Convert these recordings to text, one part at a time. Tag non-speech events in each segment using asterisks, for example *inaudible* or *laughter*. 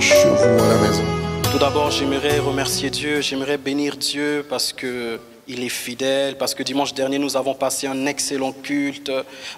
sur vous à la maison. Tout d'abord, j'aimerais remercier Dieu, j'aimerais bénir Dieu parce que il est fidèle parce que dimanche dernier, nous avons passé un excellent culte,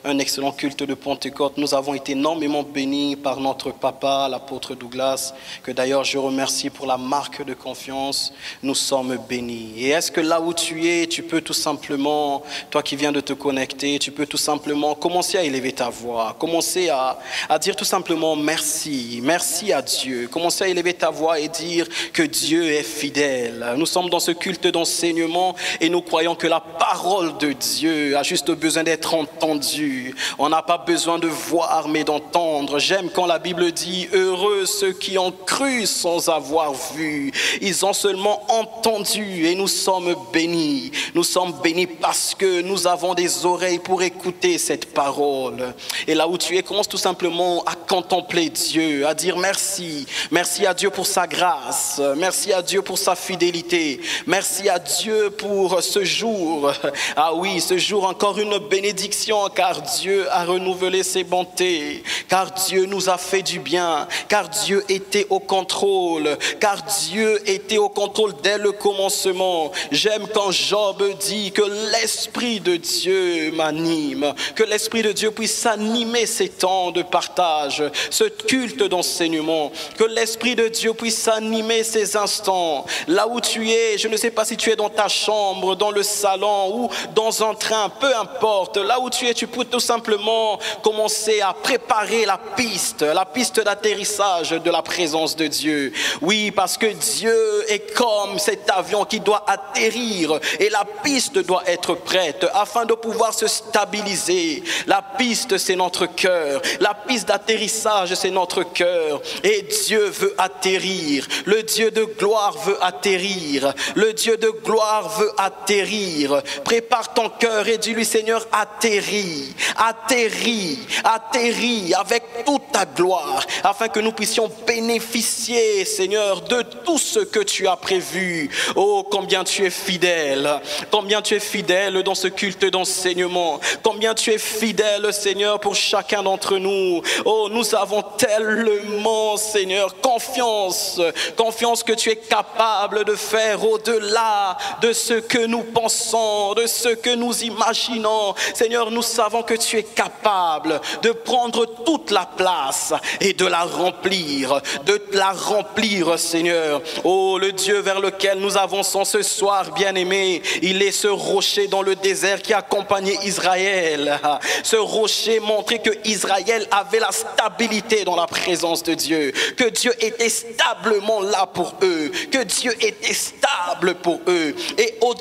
un excellent culte de Pentecôte. Nous avons été énormément bénis par notre papa, l'apôtre Douglas, que d'ailleurs je remercie pour la marque de confiance. Nous sommes bénis. Et est-ce que là où tu es, tu peux tout simplement, toi qui viens de te connecter, tu peux tout simplement commencer à élever ta voix, commencer à, à dire tout simplement merci, merci à Dieu, commencer à élever ta voix et dire que Dieu est fidèle. Nous sommes dans ce culte d'enseignement et nous croyons que la parole de Dieu a juste besoin d'être entendue. On n'a pas besoin de voir, mais d'entendre. J'aime quand la Bible dit, heureux ceux qui ont cru sans avoir vu. Ils ont seulement entendu et nous sommes bénis. Nous sommes bénis parce que nous avons des oreilles pour écouter cette parole. Et là où tu es, commence tout simplement à contempler Dieu, à dire merci. Merci à Dieu pour sa grâce. Merci à Dieu pour sa fidélité. Merci à Dieu pour ce jour. Ah oui, ce jour encore une bénédiction car Dieu a renouvelé ses bontés, car Dieu nous a fait du bien, car Dieu était au contrôle, car Dieu était au contrôle dès le commencement. J'aime quand Job dit que l'Esprit de Dieu m'anime, que l'Esprit de Dieu puisse animer ces temps de partage, ce culte d'enseignement, que l'Esprit de Dieu puisse animer ces instants. Là où tu es, je ne sais pas si tu es dans ta chambre, dans le salon ou dans un train, peu importe, là où tu es, tu peux tout simplement commencer à préparer la piste, la piste d'atterrissage de la présence de Dieu. Oui, parce que Dieu est comme cet avion qui doit atterrir et la piste doit être prête afin de pouvoir se stabiliser. La piste, c'est notre cœur. La piste d'atterrissage, c'est notre cœur. Et Dieu veut atterrir. Le Dieu de gloire veut atterrir. Le Dieu de gloire veut atterrir atterrir. Prépare ton cœur et dis-lui, Seigneur, atterris, atterris, atterris avec toute ta gloire, afin que nous puissions bénéficier, Seigneur, de tout ce que tu as prévu. Oh, combien tu es fidèle, combien tu es fidèle dans ce culte d'enseignement, combien tu es fidèle, Seigneur, pour chacun d'entre nous. Oh, nous avons tellement, Seigneur, confiance, confiance que tu es capable de faire au-delà de ce que que nous pensons, de ce que nous imaginons. Seigneur, nous savons que tu es capable de prendre toute la place et de la remplir, de la remplir, Seigneur. Oh, le Dieu vers lequel nous avançons ce soir, bien-aimé, il est ce rocher dans le désert qui accompagnait Israël. Ce rocher montrait que Israël avait la stabilité dans la présence de Dieu, que Dieu était stablement là pour eux, que Dieu était stable pour eux. Et au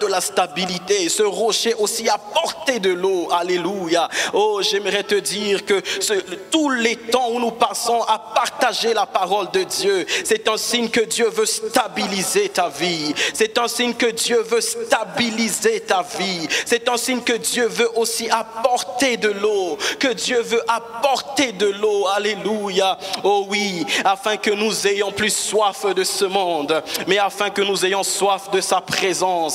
de la stabilité, ce rocher aussi a porté de l'eau. Alléluia. Oh, j'aimerais te dire que tous les temps où nous passons à partager la parole de Dieu, c'est un signe que Dieu veut stabiliser ta vie. C'est un signe que Dieu veut stabiliser ta vie. C'est un signe que Dieu veut aussi apporter de l'eau. Que Dieu veut apporter de l'eau. Alléluia. Oh oui, afin que nous ayons plus soif de ce monde, mais afin que nous ayons soif de sa présence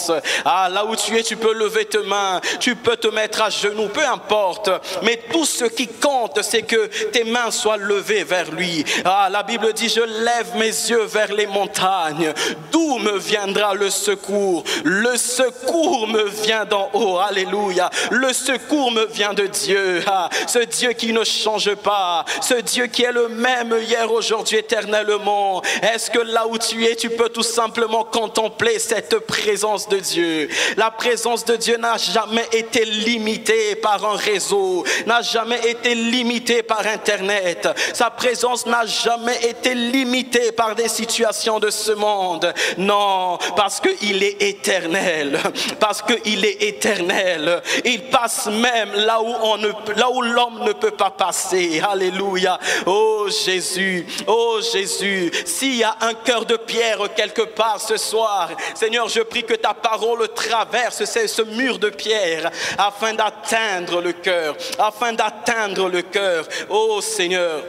ah, là où tu es, tu peux lever tes mains, tu peux te mettre à genoux, peu importe. Mais tout ce qui compte, c'est que tes mains soient levées vers lui. Ah, la Bible dit, je lève mes yeux vers les montagnes. D'où me viendra le secours? Le secours me vient d'en haut. Alléluia. Le secours me vient de Dieu. Ah, ce Dieu qui ne change pas. Ce Dieu qui est le même hier, aujourd'hui, éternellement. Est-ce que là où tu es, tu peux tout simplement contempler cette présence de Dieu. La présence de Dieu n'a jamais été limitée par un réseau, n'a jamais été limitée par Internet. Sa présence n'a jamais été limitée par des situations de ce monde. Non, parce qu'il est éternel. Parce qu'il est éternel. Il passe même là où, on ne, là où l'homme ne peut pas passer. Alléluia. Oh Jésus, oh Jésus, s'il y a un cœur de pierre quelque part ce soir, Seigneur, je prie que ta parole traverse ce mur de pierre afin d'atteindre le cœur, afin d'atteindre le cœur. Oh Seigneur.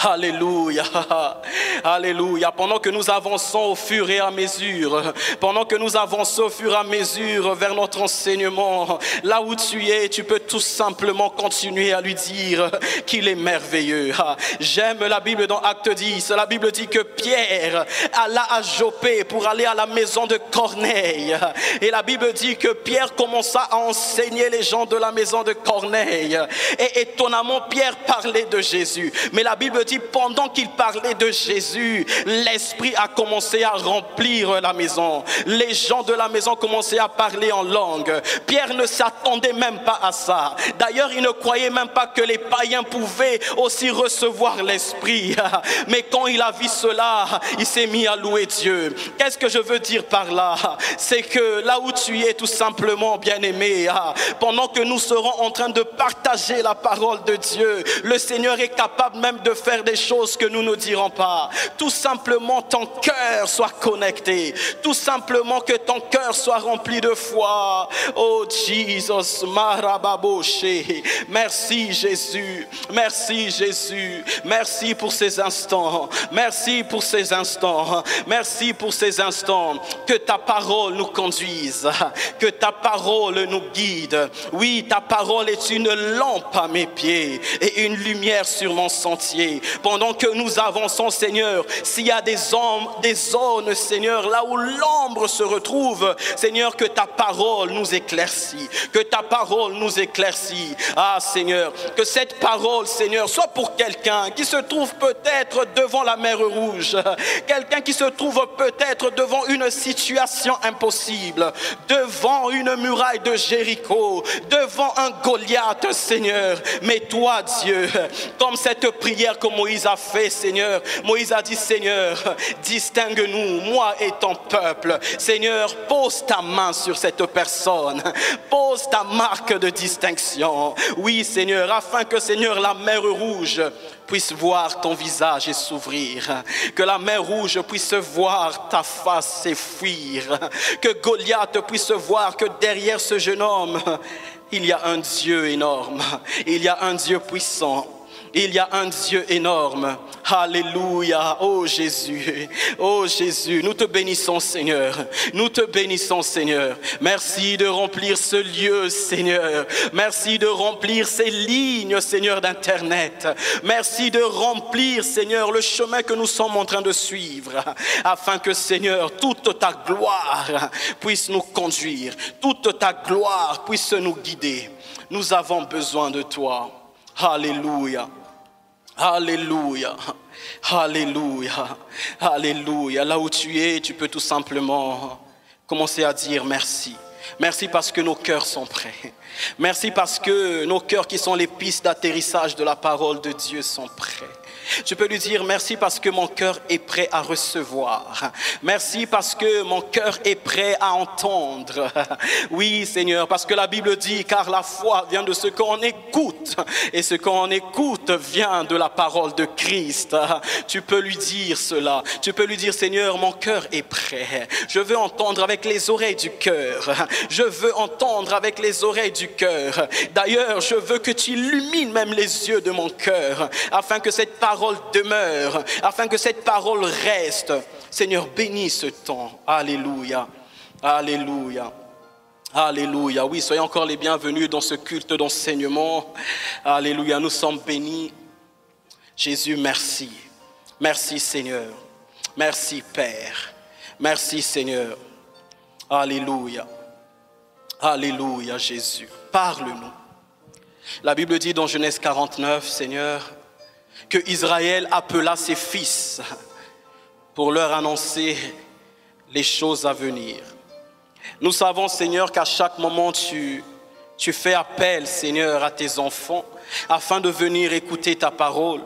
Alléluia. Alléluia. Pendant que nous avançons au fur et à mesure, pendant que nous avançons au fur et à mesure vers notre enseignement, là où tu es, tu peux tout simplement continuer à lui dire qu'il est merveilleux. J'aime la Bible dans Acte 10. La Bible dit que Pierre alla à Jopé pour aller à la maison de Corneille. Et la Bible dit que Pierre commença à enseigner les gens de la maison de Corneille. Et étonnamment, Pierre parlait de Jésus. Mais la Bible dit, pendant qu'il parlait de Jésus, l'Esprit a commencé à remplir la maison. Les gens de la maison commençaient à parler en langue. Pierre ne s'attendait même pas à ça. D'ailleurs, il ne croyait même pas que les païens pouvaient aussi recevoir l'Esprit. *laughs* Mais quand il a vu cela, il s'est mis à louer Dieu. Qu'est-ce que je veux dire par là? C'est que là où tu es tout simplement, bien-aimé, pendant que nous serons en train de partager la parole de Dieu, le Seigneur est capable même de faire des choses que nous ne dirons pas. Tout simplement, ton cœur soit connecté. Tout simplement que ton cœur soit rempli de foi. Oh Jesus, Marababoshe. Merci Jésus. Merci Jésus. Merci pour ces instants. Merci pour ces instants. Merci pour ces instants. Que ta parole nous conduise. Que ta parole nous guide. Oui, ta parole est une lampe à mes pieds et une lumière sur mon sentier. Pendant que nous avançons, Seigneur, s'il y a des, zones, Seigneur, là où l'ombre se retrouve, Seigneur, que ta parole nous éclaircit. Que ta parole nous éclaircit. Ah, Seigneur, que cette parole, Seigneur, soit pour quelqu'un qui se trouve peut-être devant la mer rouge, quelqu'un qui se trouve peut-être devant une situation impossible, devant une muraille de Jéricho, devant un Goliath, Seigneur. Mais toi, Dieu, comme cette prière que Moïse a fait, Seigneur, Moïse a dit, Seigneur, distingue-nous, moi et ton peuple. Seigneur, pose ta main sur cette personne, pose ta marque de distinction. Oui, Seigneur, afin que, Seigneur, la mer rouge puisse voir ton visage et s'ouvrir, que la mer rouge puisse voir ta face s'effuir, que Goliath puisse voir que derrière ce jeune homme, il y a un Dieu énorme, il y a un Dieu puissant. Il y a un Dieu énorme. Alléluia. Oh Jésus. Oh Jésus. Nous te bénissons Seigneur. Nous te bénissons Seigneur. Merci de remplir ce lieu Seigneur. Merci de remplir ces lignes Seigneur d'Internet. Merci de remplir Seigneur le chemin que nous sommes en train de suivre. Afin que Seigneur, toute ta gloire puisse nous conduire. Toute ta gloire puisse nous guider. Nous avons besoin de toi. Alléluia. Alléluia. Alléluia. Alléluia. Là où tu es, tu peux tout simplement commencer à dire merci. Merci parce que nos cœurs sont prêts. Merci parce que nos cœurs qui sont les pistes d'atterrissage de la parole de Dieu sont prêts. Tu peux lui dire merci parce que mon cœur est prêt à recevoir. Merci parce que mon cœur est prêt à entendre. Oui, Seigneur, parce que la Bible dit, car la foi vient de ce qu'on écoute. Et ce qu'on écoute vient de la parole de Christ. Tu peux lui dire cela. Tu peux lui dire, Seigneur, mon cœur est prêt. Je veux entendre avec les oreilles du cœur. Je veux entendre avec les oreilles du cœur. D'ailleurs, je veux que tu illumines même les yeux de mon cœur, afin que cette parole demeure, afin que cette parole reste. Seigneur, bénis ce temps. Alléluia. Alléluia. Alléluia. Oui, soyez encore les bienvenus dans ce culte d'enseignement. Alléluia. Nous sommes bénis. Jésus, merci. Merci Seigneur. Merci Père. Merci Seigneur. Alléluia. Alléluia Jésus. Parle-nous. La Bible dit dans Genèse 49, Seigneur, que Israël appela ses fils pour leur annoncer les choses à venir. Nous savons, Seigneur, qu'à chaque moment, tu, tu fais appel, Seigneur, à tes enfants afin de venir écouter ta parole.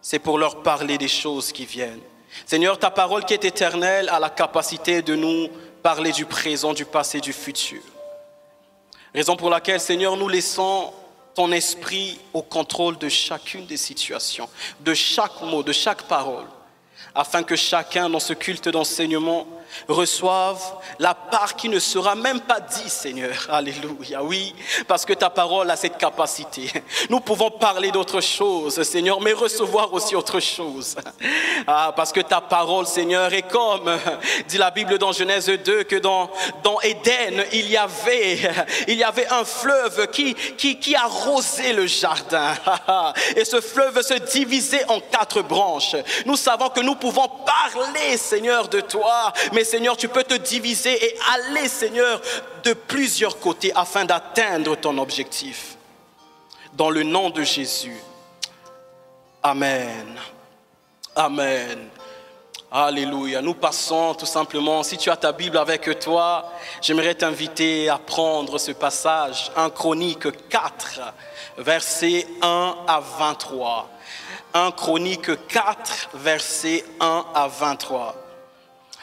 C'est pour leur parler des choses qui viennent. Seigneur, ta parole qui est éternelle a la capacité de nous parler du présent, du passé, du futur. Raison pour laquelle, Seigneur, nous laissons ton esprit au contrôle de chacune des situations, de chaque mot, de chaque parole, afin que chacun dans ce culte d'enseignement reçoivent la part qui ne sera même pas dite, Seigneur. Alléluia, oui, parce que ta parole a cette capacité. Nous pouvons parler d'autre chose, Seigneur, mais recevoir aussi autre chose. Ah, parce que ta parole, Seigneur, est comme, dit la Bible dans Genèse 2, que dans, dans Éden, il y avait, il y avait un fleuve qui, qui, qui arrosait le jardin. Et ce fleuve se divisait en quatre branches. Nous savons que nous pouvons parler, Seigneur, de toi, Seigneur, tu peux te diviser et aller, Seigneur, de plusieurs côtés afin d'atteindre ton objectif. Dans le nom de Jésus. Amen. Amen. Alléluia. Nous passons tout simplement, si tu as ta Bible avec toi, j'aimerais t'inviter à prendre ce passage, 1 Chronique 4, versets 1 à 23. 1 Chronique 4, versets 1 à 23.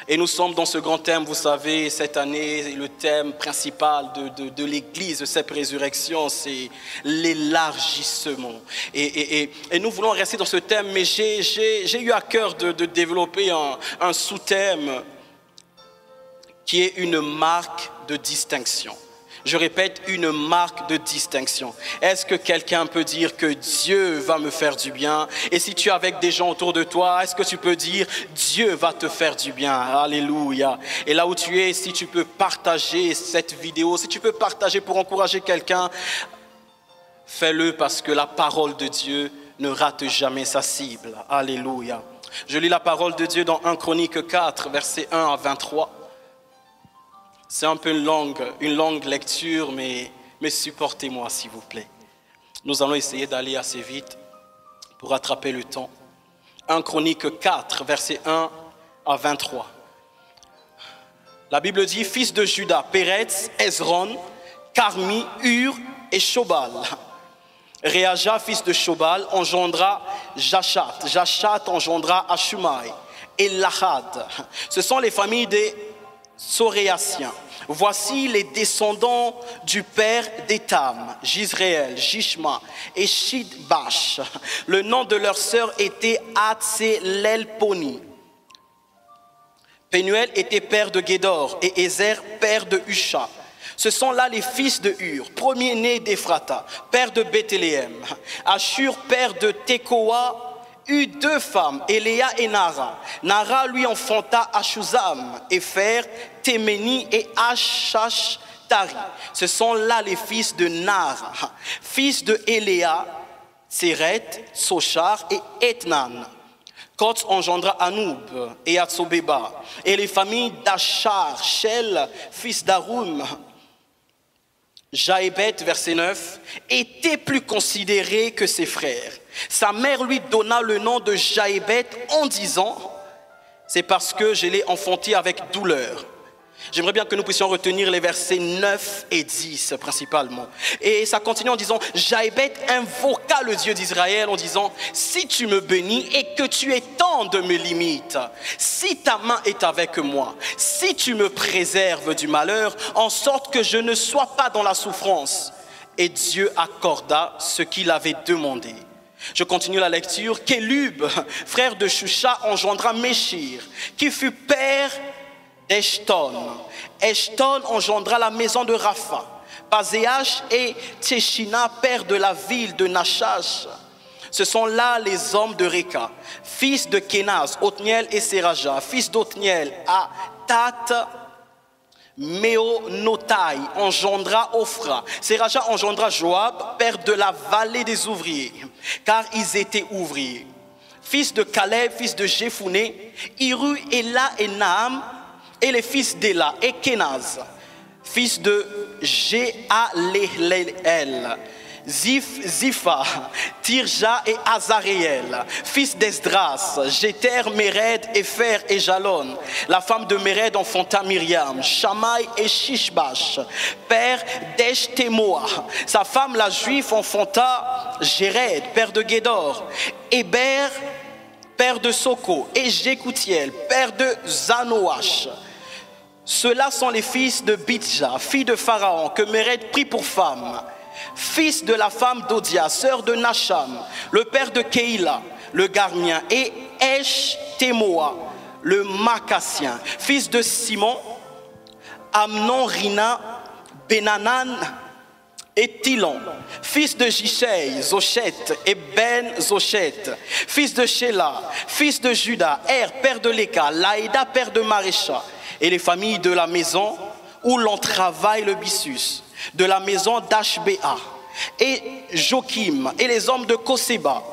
Et nous sommes dans ce grand thème, vous savez, cette année, le thème principal de, de, l'Église, de cette résurrection, c'est l'élargissement. Et, et, et, nous voulons rester dans ce thème, mais j'ai eu à cœur de, de développer un, un sous-thème qui est une marque de distinction je répète, une marque de distinction. Est-ce que quelqu'un peut dire que Dieu va me faire du bien? Et si tu es avec des gens autour de toi, est-ce que tu peux dire Dieu va te faire du bien? Alléluia. Et là où tu es, si tu peux partager cette vidéo, si tu peux partager pour encourager quelqu'un, fais-le parce que la parole de Dieu ne rate jamais sa cible. Alléluia. Je lis la parole de Dieu dans 1 Chronique 4, versets 1 à 23. C'est un peu une longue, une longue lecture, mais, mais supportez-moi s'il vous plaît. Nous allons essayer d'aller assez vite pour attraper le temps. 1 Chronique 4, verset 1 à 23. La Bible dit, fils de Judas, Péretz, Ezron, Carmi, Ur et Shobal. Réaja, fils de Shobal, engendra Jachat. Jachat engendra Ashumai et Lahad. Ce sont les familles des Voici les descendants du père d'Étam, Gisraël, Jishma et Shidbash. Le nom de leur sœur était Atselelponi. Pénuel était père de Gédor et Ezer père de Husha. Ce sont là les fils de Hur, premier-né d'Ephrata, père de Bethléem. Ashur, père de Tekoa, eut deux femmes, Eléa et Nara. Nara lui enfanta Ashuzam, Efer, Temeni et Tari. Ce sont là les fils de Nara, fils de Eléa, Seret, Sochar et Etnan. Kots engendra Anoub et Atsobeba, et les familles d'Achar, Shel, fils d'Arum, Jaébet, verset 9, était plus considéré que ses frères. Sa mère lui donna le nom de Jaébet en disant, c'est parce que je l'ai enfanté avec douleur. J'aimerais bien que nous puissions retenir les versets 9 et 10 principalement. Et ça continue en disant, Jaébet invoqua le Dieu d'Israël en disant, si tu me bénis et que tu étends de mes limites, si ta main est avec moi, si tu me préserves du malheur, en sorte que je ne sois pas dans la souffrance. Et Dieu accorda ce qu'il avait demandé. Je continue la lecture. Kélub, frère de Shusha, engendra Méchir, qui fut père d'Eshton. Eshton engendra la maison de Rapha. Pazéach et Tcheshina, père de la ville de Nachash. Ce sont là les hommes de Reka, fils de Kenaz, Othniel et Seraja, fils d'Othniel, à Tat, Méonotai engendra Ophra. Seraja engendra Joab, père de la vallée des ouvriers, car ils étaient ouvriers. Fils de Caleb, fils de Jephuné, Iru, Ela et Naam, et les fils d'Ela et Kenaz, fils de Jéalélel, Zif, Zifa, Tirja et Azareel, fils d'Esdras, Jéter, Méred, Efer et Jalon. La femme de Méred enfanta Myriam, Shamaï et Shishbash, père d'Eshtemoa. Sa femme, la juive, enfanta Jéred, père de Gédor, Héber, père de Soko, et Jécoutiel, père de Zanoach. Ceux-là sont les fils de Bitja, fille de Pharaon, que Méred prit pour femme, fils de la femme d'Odia, sœur de Nacham, le père de Keïla, le Garmien, et Esh Temoa, le Macassien, fils de Simon, Amnon, Rina, Benanan et Tilon, fils de Jishei, Zochet et Ben Zochet, fils de Sheila, fils de Judas, Er, père de Léka, Laïda, père de Marécha, et les familles de la maison où l'on travaille le byssus, de la maison d'Ashbéa, et Joachim, et les hommes de Koseba,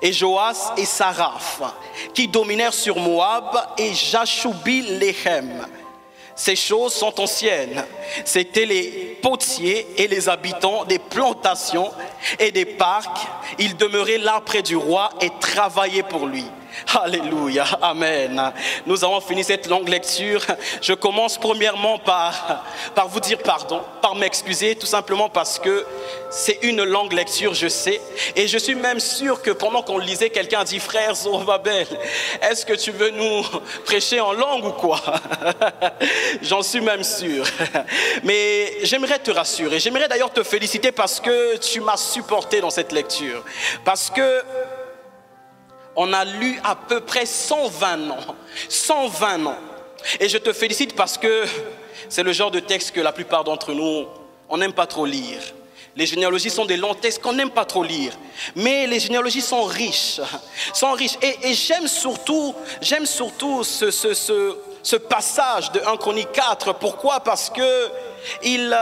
et Joas et Saraph, qui dominèrent sur Moab, et Jashubi Lechem. Ces choses sont anciennes. C'étaient les potiers et les habitants des plantations et des parcs. Ils demeuraient là près du roi et travaillaient pour lui. *laughs* Alléluia, Amen. Nous avons fini cette longue lecture. Je commence premièrement par, par vous dire pardon, par m'excuser, tout simplement parce que c'est une longue lecture, je sais. Et je suis même sûr que pendant qu'on lisait, quelqu'un a dit, frère Zorobabel, est-ce que tu veux nous *laughs* prêcher en langue ou quoi? *laughs* J'en suis même sûr. Mais j'aimerais te rassurer. J'aimerais d'ailleurs te féliciter parce que tu m'as supporté dans cette lecture. Parce que on a lu à peu près 120 ans. 120 ans. Et je te félicite parce que c'est le genre de texte que la plupart d'entre nous, on n'aime pas trop lire. Les généalogies sont des longs textes qu'on n'aime pas trop lire. Mais les généalogies sont riches. Sont riches. Et, j'aime surtout, j'aime surtout ce, passage de 1 Chronique 4. Pourquoi? Parce que il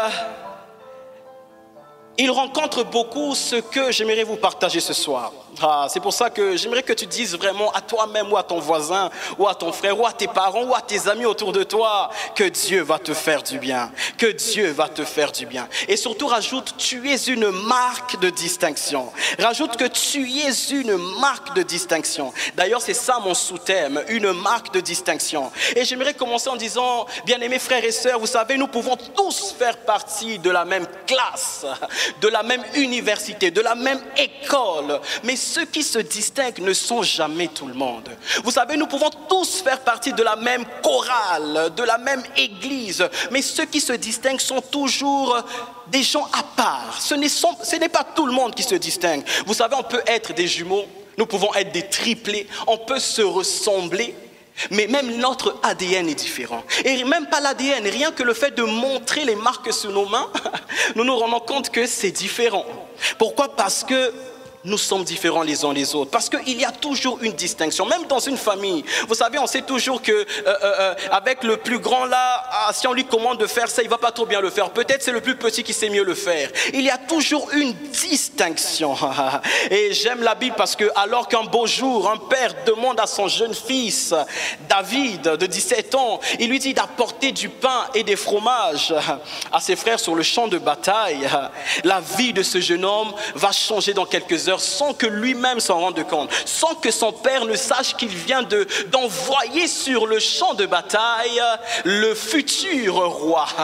il rencontre beaucoup ce que j'aimerais vous partager ce soir. Ah, c'est pour ça que j'aimerais que tu dises vraiment à toi-même ou à ton voisin ou à ton frère ou à tes parents ou à tes amis autour de toi que Dieu va te faire du bien, que Dieu va te faire du bien. Et surtout rajoute, tu es une marque de distinction. Rajoute que tu es une marque de distinction. D'ailleurs, c'est ça mon sous-thème, une marque de distinction. Et j'aimerais commencer en disant, bien-aimés frères et sœurs, vous savez, nous pouvons tous faire partie de la même classe de la même université, de la même école. Mais ceux qui se distinguent ne sont jamais tout le monde. Vous savez, nous pouvons tous faire partie de la même chorale, de la même église. Mais ceux qui se distinguent sont toujours des gens à part. Ce n'est pas tout le monde qui se distingue. Vous savez, on peut être des jumeaux, nous pouvons être des triplés, on peut se ressembler. Mais même notre ADN est différent. Et même pas l'ADN, rien que le fait de montrer les marques sur nos mains, *laughs* nous nous rendons compte que c'est différent. Pourquoi? Parce que nous sommes différents les uns les autres. Parce qu'il y a toujours une distinction, même dans une famille. Vous savez, on sait toujours que euh, euh, euh, avec le plus grand là, ah, si on lui commande de faire ça, il va pas trop bien le faire. Peut-être c'est le plus petit qui sait mieux le faire. Il y a toujours une distinction. *laughs* Et j'aime la Bible parce que alors qu'un beau jour, un père demande à son jeune fils, David, de 17 ans, il lui dit d'apporter du pain et des fromages *laughs* à ses frères sur le champ de bataille, *laughs* la vie de ce jeune homme va changer dans quelques heures sans que lui-même s'en rende compte, sans que son père ne sache qu'il vient de, d'envoyer sur le champ de bataille le futur roi. *laughs*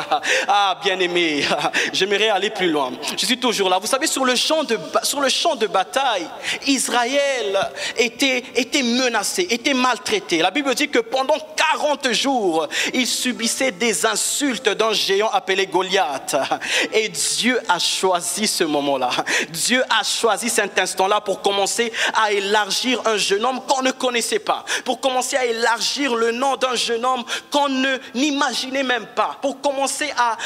Ah, bien aimé, *laughs* j'aimerais aller plus loin. Je suis toujours là. Vous savez, sur le champ de, sur le champ de bataille, Israël était, était menacé, était maltraité. La Bible dit que pendant 40 jours, il subissait des insultes d'un géant appelé Goliath. Et Dieu a choisi ce moment-là. Dieu a choisi cet instant-là pour commencer à élargir un jeune homme qu'on ne connaissait pas, pour commencer à élargir le nom d'un jeune homme qu'on ne n'imaginait même pas, pour commencer à,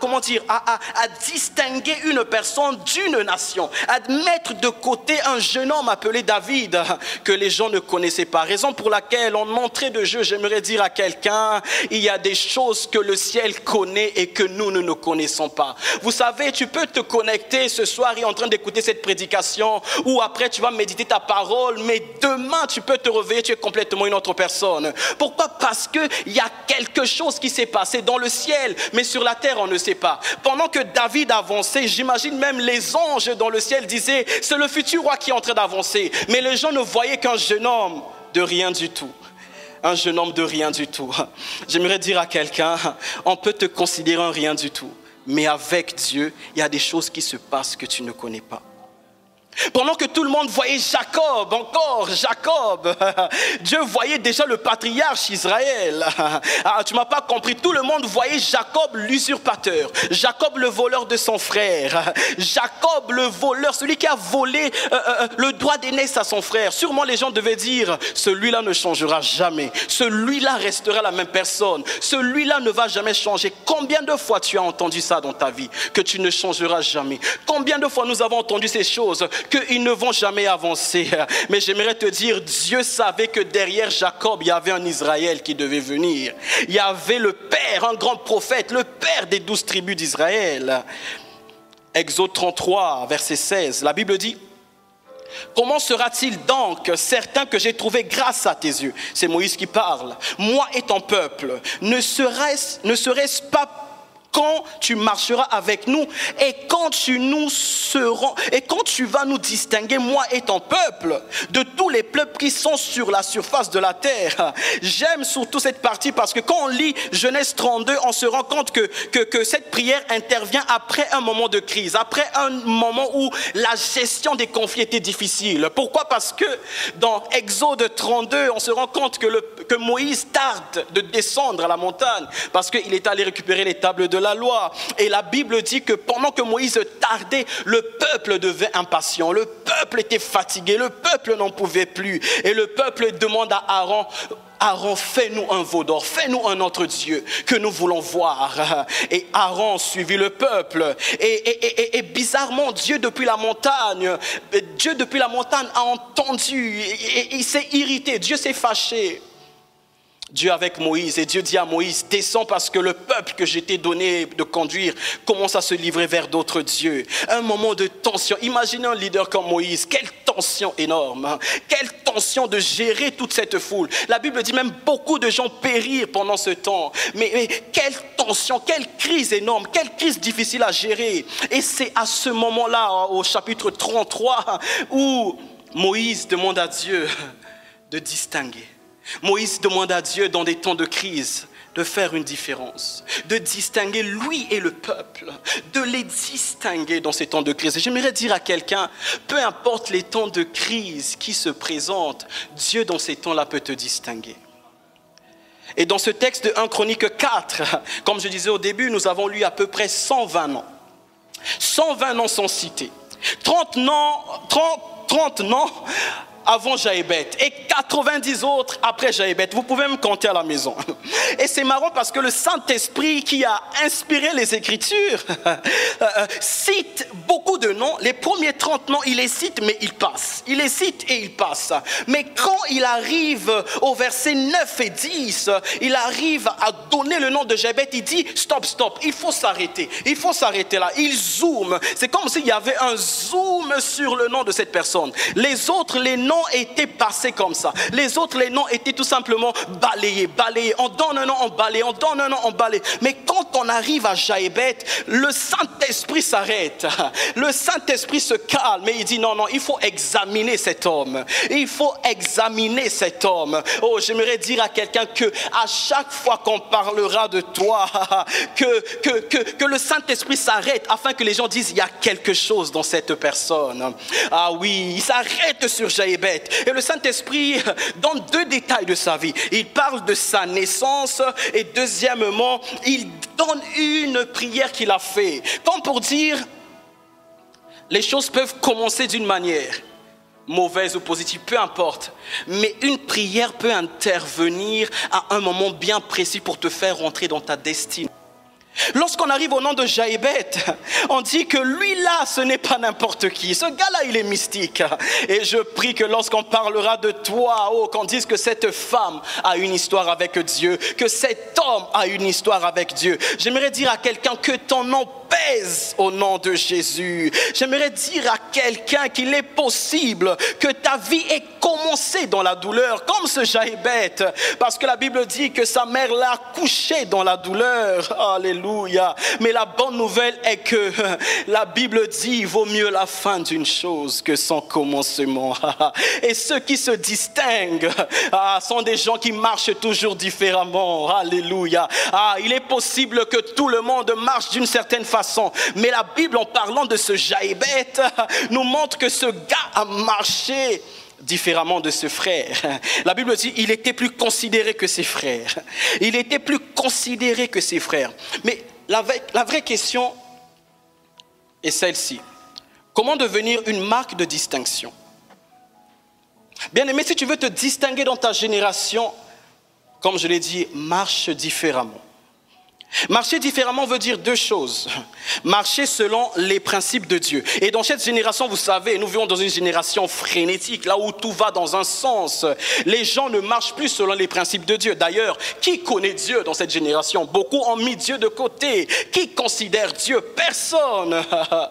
comment dire, à, à, distinguer une personne d'une nation, à mettre de côté un jeune homme appelé David que les gens ne connaissaient pas. Raison pour laquelle en entrée de jeu, j'aimerais dire à quelqu'un, il y a des choses que le ciel connaît et que nous, nous ne connaissons pas. Vous savez, tu peux te connecter ce soir et en train d'écouter cette prédication ou après tu vas méditer ta parole, mais demain tu peux te réveiller, tu es complètement une autre personne. Pourquoi? Parce qu'il y a quelque chose qui s'est passé dans le ciel, mais sur la terre on ne sait pas. Pendant que David avançait, j'imagine même les anges dans le ciel disaient, c'est le futur roi qui est en train d'avancer. Mais les gens ne voyaient qu'un jeune homme de rien du tout un jeune homme de rien du tout. *laughs* J'aimerais dire à quelqu'un, *laughs* on peut te considérer un rien du tout, mais avec Dieu, il y a des choses qui se passent que tu ne connais pas. Pendant que tout le monde voyait Jacob, encore Jacob, *laughs* Dieu voyait déjà le patriarche Israël. *laughs* Ah, tu m'as pas compris. Tout le monde voyait Jacob l'usurpateur, Jacob le voleur de son frère, *laughs* Jacob le voleur, celui qui a volé euh, euh, euh, le droit d'aînesse à son frère. Sûrement les gens devaient dire, celui-là ne changera jamais, celui-là restera la même personne, celui-là ne va jamais changer. Combien de fois tu as entendu ça dans ta vie, que tu ne changeras jamais? Combien de fois nous avons entendu ces choses qu'ils ne vont jamais avancer. Mais j'aimerais te dire, Dieu savait que derrière Jacob, il y avait un Israël qui devait venir. Il y avait le Père, un grand prophète, le Père des douze tribus d'Israël. Exode 33, verset 16, la Bible dit, Comment sera-t-il donc certain que j'ai trouvé grâce à tes yeux? C'est Moïse qui parle. Moi et ton peuple, ne serait-ce ne serait pas quand tu marcheras avec nous et quand tu nous serons et quand tu vas nous distinguer moi et ton peuple de tous les peuples qui sont sur la surface de la terre. J'aime surtout cette partie parce que quand on lit Genèse 32, on se rend compte que, que, cette prière intervient après un moment de crise, après un moment où la gestion des conflits était difficile. Pourquoi? Parce que dans Exode 32, on se rend compte que, que Moïse tarde de descendre à la montagne parce qu'il est allé récupérer les tables de la loi. Et la Bible dit que pendant que Moïse tardait, le peuple devait impatient, le peuple était fatigué, le peuple n'en pouvait plus. Et le peuple demande à Aaron, Aaron, fais-nous un veau d'or, fais-nous un autre Dieu que nous voulons voir. Et Aaron suivit le peuple. Et, et, bizarrement, Dieu depuis la montagne, Dieu depuis la montagne a entendu, et il s'est irrité, Dieu s'est fâché. Dieu avec Moïse et Dieu dit à Moïse, descends parce que le peuple que j'ai t'ai donné de conduire commence à se livrer vers d'autres dieux. Un moment de tension. Imaginez un leader comme Moïse. Quelle tension énorme. Hein. Quelle tension de gérer toute cette foule. La Bible dit même beaucoup de gens périrent pendant ce temps. Mais, mais quelle tension, quelle crise énorme, quelle crise difficile à gérer. Et c'est à ce moment-là, au chapitre 33, où Moïse demande à Dieu de distinguer Moïse demande à Dieu dans des temps de crise de faire une différence, de distinguer lui et le peuple, de les distinguer dans ces temps de crise. Et j'aimerais dire à quelqu'un, peu importe les temps de crise qui se présentent, Dieu dans ces temps-là peut te distinguer. Et dans ce texte de 1 Chronique 4, comme je disais au début, nous avons lu à peu près 120 noms. 120 noms sont cités. 30 noms, 30, 30 noms avant Jaébet et 90 autres après Jaébet. Vous pouvez me compter à la maison. Et c'est marrant parce que le Saint-Esprit qui a inspiré les Écritures *laughs* euh, euh, cite beaucoup de noms. Les premiers 30 noms, il les cite, mais il passe. Il les cite et il passe. Mais quand il arrive au verset 9 et 10, il arrive à donner le nom de Jaébet. Il dit, stop, stop, il faut s'arrêter. Il faut s'arrêter là. Il zoome. C'est comme s'il y avait un zoom sur le nom de cette personne. Les autres, les noms étaient passés comme ça. Les autres, les noms étaient tout simplement balayés, balayés. On donne un nom, on balaye, on donne un nom, on balaye. Mais quand on arrive à Jaébet, le Saint-Esprit s'arrête. *laughs* Le Saint-Esprit se calme et il dit non, non, il faut examiner cet homme. Il faut examiner cet homme. Oh, j'aimerais dire à quelqu'un que à chaque fois qu'on parlera de toi, *laughs* que, que, que, que le Saint-Esprit s'arrête afin que les gens disent il y a quelque chose dans cette personne. Ah oui, il s'arrête sur Jaébet et le Saint-Esprit donne deux détails de sa vie. Il parle de sa naissance et deuxièmement, il donne une prière qu'il a fait. Comme pour dire, les choses peuvent commencer d'une manière mauvaise ou positive, peu importe. Mais une prière peut intervenir à un moment bien précis pour te faire rentrer dans ta destinée. Lorsqu'on arrive au nom de Jaébet, on dit que lui là, ce n'est pas n'importe qui. Ce gars-là, il est mystique. Et je prie que lorsqu'on parlera de toi, oh, qu'on dise que cette femme a une histoire avec Dieu, que cet homme a une histoire avec Dieu. J'aimerais dire à quelqu'un que ton nom pèse au nom de Jésus. J'aimerais dire à quelqu'un qu'il est possible que ta vie ait commencé dans la douleur, comme ce Jaébet, parce que la Bible dit que sa mère l'a couché dans la douleur. Alléluia. Mais la bonne nouvelle est que *laughs* la Bible dit, il vaut mieux la fin d'une chose que son commencement. *laughs* Et ceux qui se distinguent *laughs* ah, sont des gens qui marchent toujours différemment. Alléluia. Ah, il est possible que tout le monde marche d'une certaine façon Mais la Bible, en parlant de ce Jaébet, *laughs* nous montre que ce gars a marché différemment de ce frère. *laughs* La Bible dit il était plus considéré que ses frères. *laughs* Il était plus considéré que ses frères. Mais la, la vraie question est celle-ci. Comment devenir une marque de distinction? Bien aimé, si tu veux te distinguer dans ta génération, comme je l'ai dit, marche différemment. Marcher différemment veut dire deux choses. Marcher selon les principes de Dieu. Et dans cette génération, vous savez, nous vivons dans une génération frénétique, là où tout va dans un sens. Les gens ne marchent plus selon les principes de Dieu. D'ailleurs, qui connaît Dieu dans cette génération? Beaucoup ont mis Dieu de côté. Qui considère Dieu? Personne.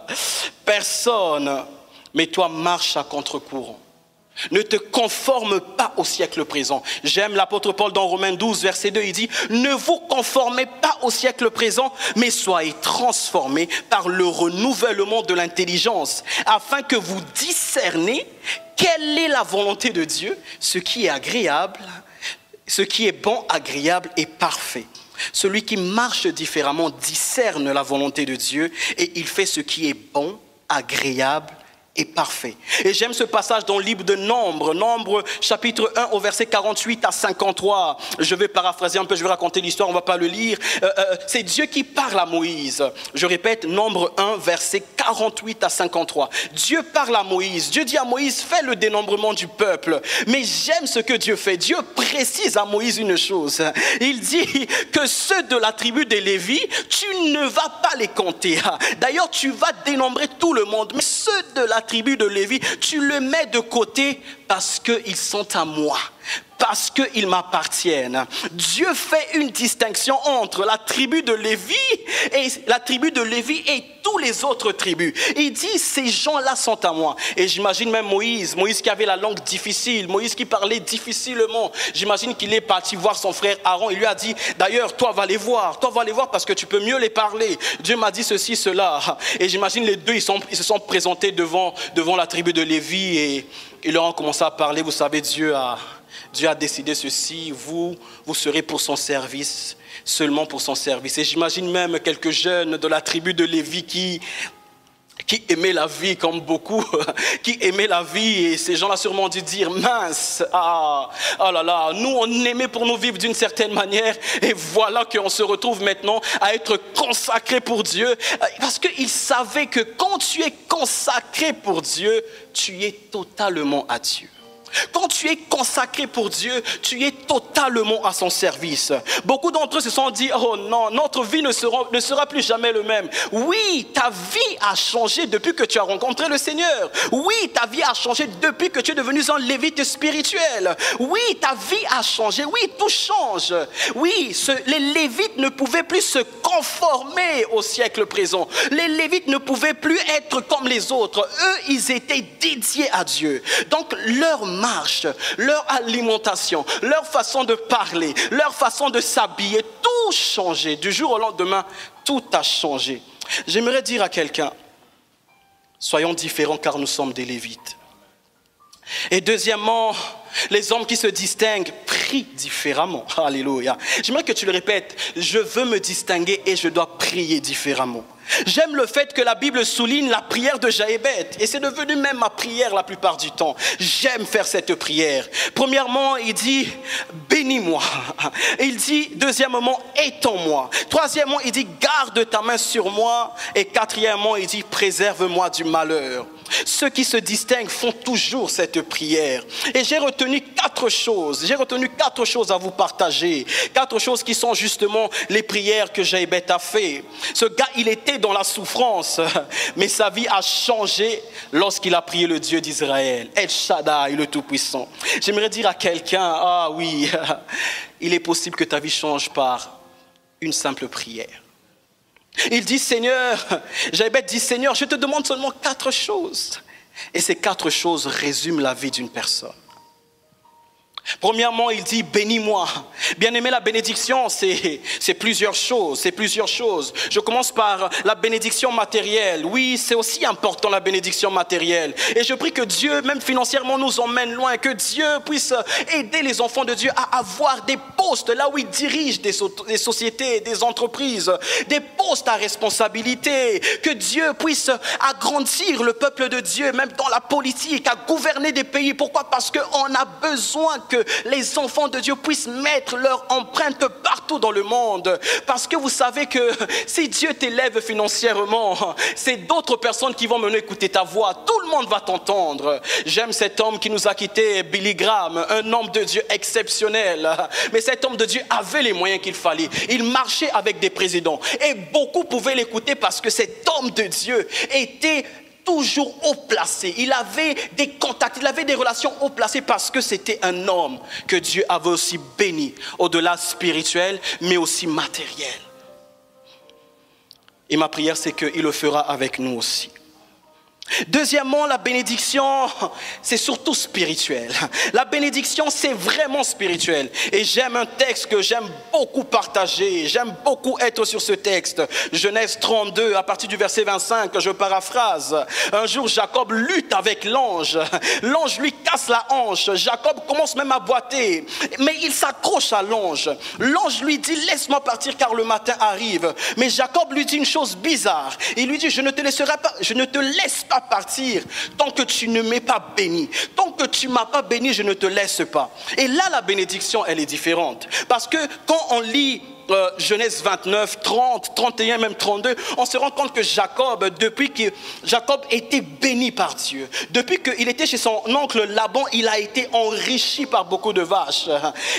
*laughs* Personne. Mais toi, marche à contre-courant. Ne te conforme pas au siècle présent. J'aime l'apôtre Paul dans Romains 12, verset 2, il dit, ne vous conformez pas au siècle présent, mais soyez transformés par le renouvellement de l'intelligence, afin que vous discernez quelle est la volonté de Dieu, ce qui est agréable, ce qui est bon, agréable et parfait. Celui qui marche différemment discerne la volonté de Dieu et il fait ce qui est bon, agréable est parfait. Et j'aime ce passage dans le livre de Nombre, Nombre chapitre 1 au verset 48 à 53. Je vais paraphraser un peu, je vais raconter l'histoire, on ne va pas le lire. Euh, euh, c'est Dieu qui parle à Moïse. Je répète, Nombre 1 verset 48 à 53. Dieu parle à Moïse. Dieu dit à Moïse, fais le dénombrement du peuple. Mais j'aime ce que Dieu fait. Dieu précise à Moïse une chose. Il dit que ceux de la tribu des Lévis, tu ne vas pas les compter. D'ailleurs, tu vas dénombrer tout le monde. Mais ceux de la tribu de Lévi, tu le mets de côté parce qu'ils sont à moi parce qu'ils m'appartiennent. Dieu fait une distinction entre la tribu de Lévi et la tribu de Lévi et tous les autres tribus. Il dit, ces gens-là sont à moi. Et j'imagine même Moïse, Moïse qui avait la langue difficile, Moïse qui parlait difficilement. J'imagine qu'il est parti voir son frère Aaron. Il lui a dit, d'ailleurs, toi va les voir, toi va les voir parce que tu peux mieux les parler. Dieu m'a dit ceci, cela. Et j'imagine les deux, ils, se sont présentés devant, devant la tribu de Lévi et ils leur ont commencé à parler. Vous savez, Dieu a Dieu a décidé ceci, vous, vous serez pour son service, seulement pour son service. Et j'imagine même quelques jeunes de la tribu de Lévi qui, qui aimaient la vie comme beaucoup, *laughs* qui aimaient la vie, et ces gens-là sûrement dû dire, mince, ah, oh là là, nous on aimait pour nous vivre d'une certaine manière, et voilà qu'on se retrouve maintenant à être consacré pour Dieu, parce qu'ils savaient que quand tu es consacré pour Dieu, tu es totalement à Dieu. Quand tu es consacré pour Dieu, tu es totalement à son service. Beaucoup d'entre eux se sont dit, oh non, notre vie ne sera, ne sera plus jamais le même. Oui, ta vie a changé depuis que tu as rencontré le Seigneur. Oui, ta vie a changé depuis que tu es devenu un lévite spirituel. Oui, ta vie a changé. Oui, tout change. Oui, les lévites ne pouvaient plus se conformer au siècle présent. Les lévites ne pouvaient plus être comme les autres. Eux, ils étaient dédiés à Dieu. Donc, leur marche, leur alimentation, leur façon de parler, leur façon de s'habiller, tout changé. Du jour au lendemain, tout a changé. J'aimerais dire à quelqu'un, soyons différents car nous sommes des Lévites. Et deuxièmement, les hommes qui se distinguent prient différemment. Alléluia. J'aimerais que tu le répètes. Je veux me distinguer et je dois prier différemment. J'aime le fait que la Bible souligne la prière de Jaébet. Et c'est devenu même ma prière la plupart du temps. J'aime faire cette prière. Premièrement, il dit, bénis-moi. Il dit, deuxièmement, étends-moi. Troisièmement, il dit, garde ta main sur moi. Et quatrièmement, il dit, préserve-moi du malheur. Ceux qui se distinguent font toujours cette prière. Et j'ai retenu quatre choses. J'ai retenu quatre choses à vous partager. Quatre choses qui sont justement les prières que Jaébet a fait. Ce gars, il était dans la souffrance, *laughs* mais sa vie a changé lorsqu'il a prié le Dieu d'Israël. El Shaddai, le Tout-Puissant. J'aimerais dire à quelqu'un, ah oui, *laughs* il est possible que ta vie change par une simple prière. Il dit, Seigneur, *laughs* Jaébet dit, Seigneur, je te demande seulement quatre choses. Et ces quatre choses résument la vie d'une personne. Premièrement, il dit bénis-moi. Bien aimé, la bénédiction, c'est plusieurs choses. C'est plusieurs choses. Je commence par la bénédiction matérielle. Oui, c'est aussi important la bénédiction matérielle. Et je prie que Dieu, même financièrement, nous emmène loin. Que Dieu puisse aider les enfants de Dieu à avoir des postes là où ils dirigent des, des sociétés, des entreprises, des postes à responsabilité. Que Dieu puisse agrandir le peuple de Dieu, même dans la politique, à gouverner des pays. Pourquoi? Parce qu'on a besoin que les enfants de Dieu puissent mettre leur empreinte partout dans le monde. Parce que vous savez que *laughs* si Dieu t'élève financièrement, *laughs* c'est d'autres personnes qui vont venir écouter ta voix. Tout le monde va t'entendre. J'aime cet homme qui nous a quitté, Billy Graham, un homme de Dieu exceptionnel. *laughs* Mais cet homme de Dieu avait les moyens qu'il fallait. Il marchait avec des présidents. Et beaucoup pouvaient l'écouter parce que cet homme de Dieu était toujours haut placé. Il avait des contacts, il avait des relations haut placées parce que c'était un homme que Dieu avait aussi béni, au-delà spirituel, mais aussi matériel. Et ma prière, c'est qu'il le fera avec nous aussi. Deuxièmement, la bénédiction, c'est surtout spirituel. La bénédiction, c'est vraiment spirituel. Et j'aime un texte que j'aime beaucoup partager. J'aime beaucoup être sur ce texte. Genèse 32, à partir du verset 25, je paraphrase. Un jour, Jacob lutte avec l'ange. L'ange lui casse la hanche. Jacob commence même à boiter. Mais il s'accroche à l'ange. L'ange lui dit, laisse-moi partir car le matin arrive. Mais Jacob lui dit une chose bizarre. Il lui dit, je ne te laisserai pas, je ne te laisse partir tant que tu ne m'es pas béni. Tant que tu m'as pas béni, je ne te laisse pas. Et là, la bénédiction, elle est différente. Parce que quand on lit Genèse 29, 30, 31, même 32, on se rend compte que Jacob, depuis que Jacob était béni par Dieu, depuis qu'il était chez son oncle Laban, il a été enrichi par beaucoup de vaches.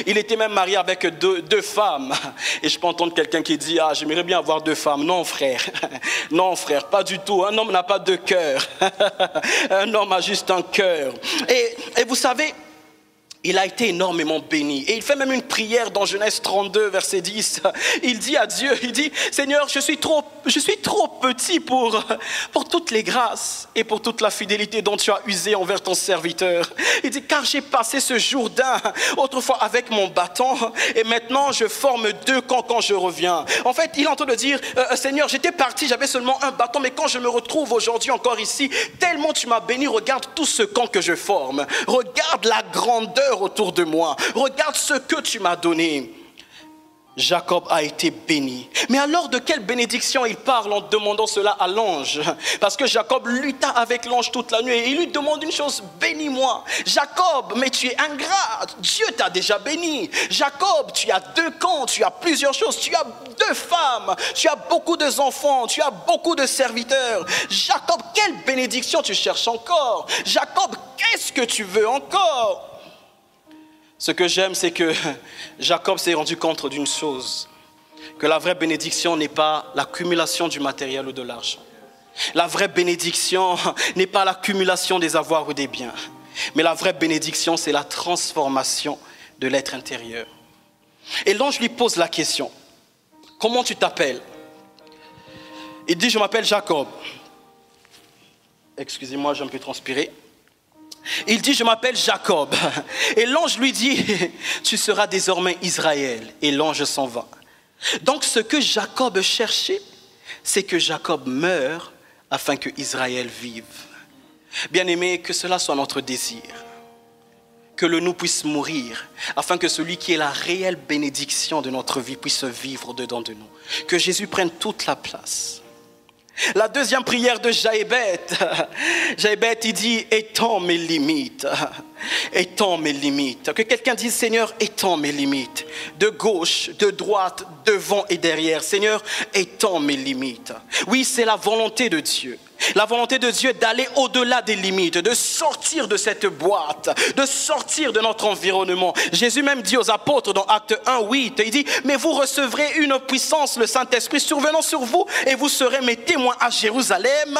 Il était même marié avec deux, deux femmes. Et je peux entendre quelqu'un qui dit, ah, j'aimerais bien avoir deux femmes. Non, frère. *laughs* Non, frère, pas du tout. Un homme n'a pas de cœur. *laughs* Un homme a juste un cœur. Et, et vous savez, il a été énormément béni. Et il fait même une prière dans Genèse 32, verset 10. *laughs* Il dit à Dieu, il dit, Seigneur, je suis trop, je suis trop petit pour, pour toutes les grâces et pour toute la fidélité dont tu as usé envers ton serviteur. Il dit, car j'ai passé ce Jourdain autrefois avec mon bâton et maintenant je forme deux camps quand je reviens. En fait, il est en train de dire, euh, euh, Seigneur, j'étais parti, j'avais seulement un bâton, mais quand je me retrouve aujourd'hui encore ici, tellement tu m'as béni, regarde tout ce camp que je forme. Regarde la grandeur autour de moi. Regarde ce que tu m'as donné. Jacob a été béni. Mais alors de quelle bénédiction il parle en demandant cela à l'ange? Parce que Jacob lutta avec l'ange toute la nuit et il lui demande une chose, bénis-moi. Jacob, mais tu es ingrat, Dieu t'a déjà béni. Jacob, tu as deux camps, tu as plusieurs choses, tu as deux femmes, tu as beaucoup d'enfants, tu as beaucoup de serviteurs. Jacob, quelle bénédiction tu cherches encore? Jacob, qu'est-ce que tu veux encore? Ce que j'aime, c'est que *laughs* Jacob s'est rendu compte d'une chose, que la vraie bénédiction n'est pas l'accumulation du matériel ou de l'argent. La vraie bénédiction *laughs* n'est pas l'accumulation des avoirs ou des biens, mais la vraie bénédiction, c'est la transformation de l'être intérieur. Et l'ange lui pose la question, comment tu t'appelles? Il dit, je m'appelle Jacob. Excusez-moi, j'ai un peu transpiré. Il dit, je m'appelle Jacob. Et l'ange lui dit, tu seras désormais Israël. Et l'ange s'en va. Donc ce que Jacob cherchait, c'est que Jacob meure afin que Israël vive. Bien aimé, que cela soit notre désir. Que le nous puisse mourir, afin que celui qui est la réelle bénédiction de notre vie puisse vivre dedans de nous. Que Jésus prenne toute la place. La deuxième prière de Jaébet, *laughs* Jaébet, il dit, étends mes limites, *laughs* étends mes limites. Que quelqu'un dise, Seigneur, étends mes limites, de gauche, de droite, devant et derrière. Seigneur, étends mes limites. Oui, c'est la volonté de Dieu. La volonté de Dieu d'aller au-delà des limites, de sortir de cette boîte, de sortir de notre environnement. Jésus même dit aux apôtres dans Acte 1, 8, il dit, mais vous recevrez une puissance, le Saint-Esprit survenant sur vous, et vous serez mes témoins à Jérusalem,